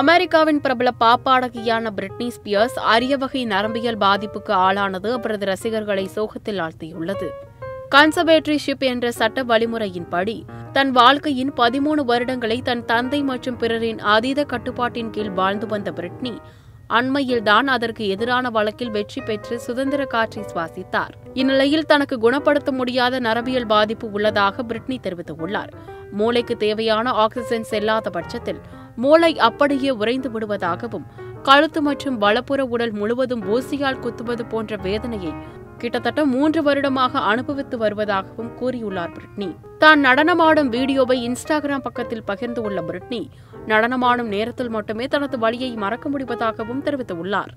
அமெரிக்காவின் பிரபல பாப்பாடகியான Britney Spears அரிய வகை நரம்பியல் பாதிப்புக்கு ஆளானது அவரது ரசிகர்களை சோகத்தில் ஆழ்த்தியுள்ளது. கன்சர்வேட்டரிஷிப் என்ற சட்ட வழிமுறையின்படி தன் வாழ்க்கையின் பதிமூணு வருடங்களை தன் தந்தை மற்றும் பிறரின் அதீத கட்டுப்பாட்டின் கீழ் வாழ்ந்து வந்த பிரிட்னி அண்மையில்தான் அதற்கு எதிரான வழக்கில் வெற்றி பெற்று சுதந்திர காற்றை சுவாசித்தார். இந்நிலையில் தனக்கு குணப்படுத்த முடியாத நரம்பியல் பாதிப்பு உள்ளதாக பிரிட்னி தெரிவித்துள்ளார். மூளைக்கு தேவையான ஆக்சிஜன் செல்லாத பட்சத்தில் மூளை அப்படியே உறைந்து விடுவதாகவும் கழுத்து மற்றும் வலப்புற உடல் முழுவதும் ஊசியால் குத்துவது போன்ற வேதனையை கிட்டத்தட்ட மூன்று வருடமாக அனுபவித்து வருவதாகவும் கூறியுள்ளார் பிரிட்னி. தான் நடனமாடும் வீடியோவை இன்ஸ்டாகிராம் பக்கத்தில் பகிர்ந்துள்ள பிரிட்னி நடனமாடும் நேரத்தில் மட்டுமே தனது வழியை மறக்க முடிவதாகவும் தெரிவித்துள்ளார்.